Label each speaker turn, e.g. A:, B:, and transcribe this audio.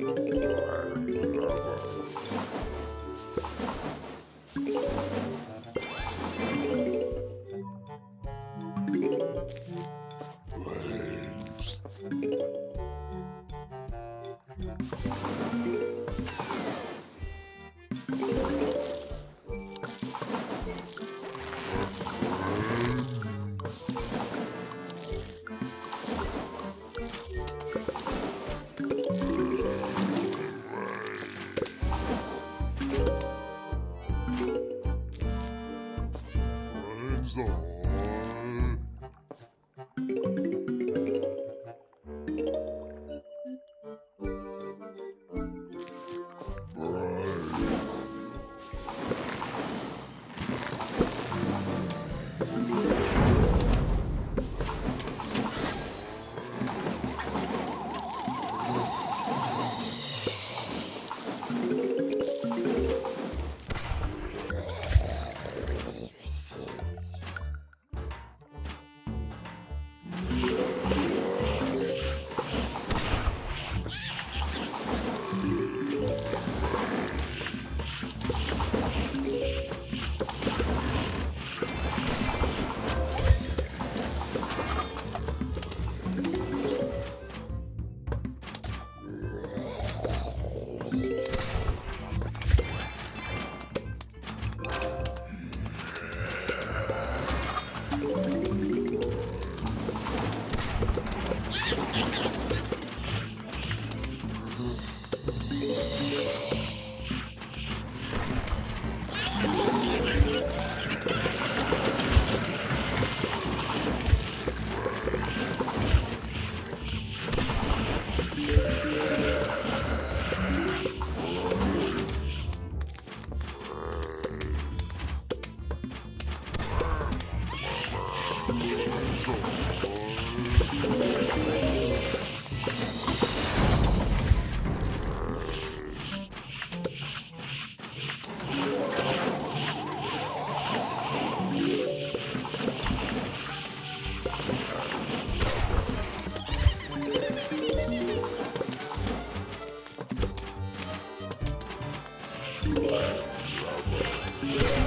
A: Thank you. ぞ Yeah.